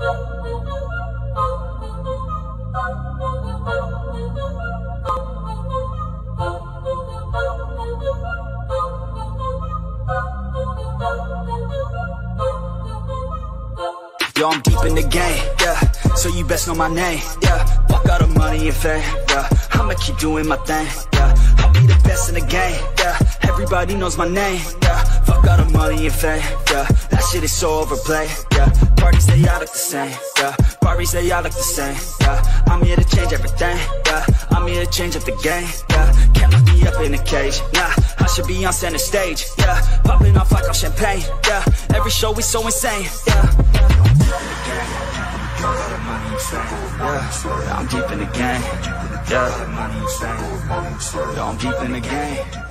Yo, I'm deep in the game, yeah. So you best know my name, yeah. Fuck all the money and fame, yeah. I'ma keep doing my thing, yeah. I'll be the best in the game, yeah. Everybody knows my name, money and fame, yeah. That shit is so overplayed, yeah. Parties they all look the same, yeah. Parties they all look the same, yeah. I'm here to change everything, yeah. I'm here to change up the game, yeah. Can't lock me up in a cage, nah. I should be on center stage, yeah. Popping off like I'm champagne, yeah. Every show is so insane, yeah. I'm deep in the game, yeah, I'm deep in the game. Yeah, I'm deep in the game.